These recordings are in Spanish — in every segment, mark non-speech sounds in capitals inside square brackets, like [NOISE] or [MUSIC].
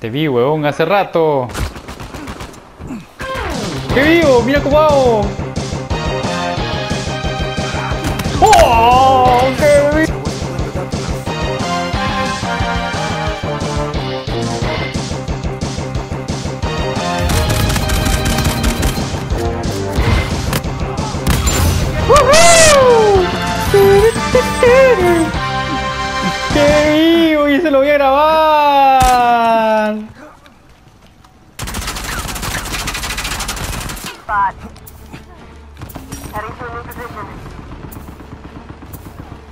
Te vi, huevón, hace rato. ¡Qué vivo! ¡Mira cómo hago! ¡Oh! ¡Qué vivo! ¡Qué vivo! Y se lo voy a grabar.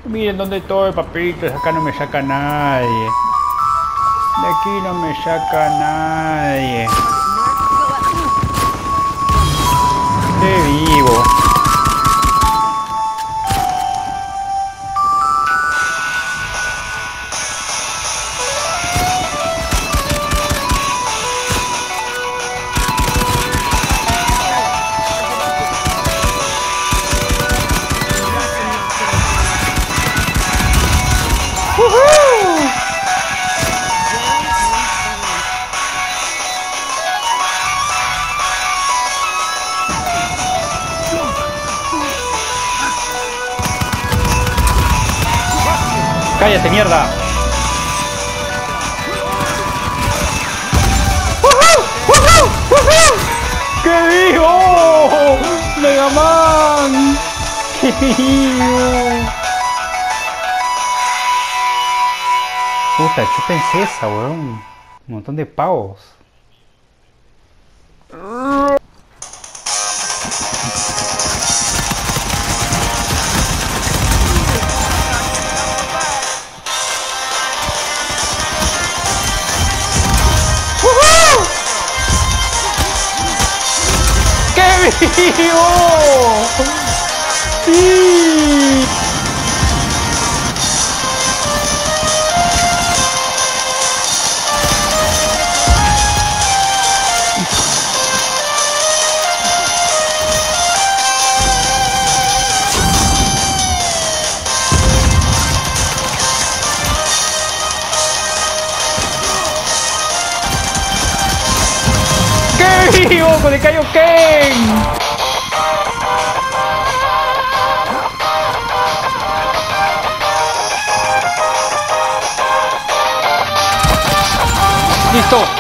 Miren dónde estoy, papitos. Acá no me saca nadie. De aquí no me saca nadie. ¡Cállate, mierda! ¡Qué vivo! ¡Mega Man! ¡Qué vivo! Puta, te pensei, Saurão. Um montão de paus. Uhul! [LAUGHS] ¡Ojo, le cayó Ken! ¡Listo!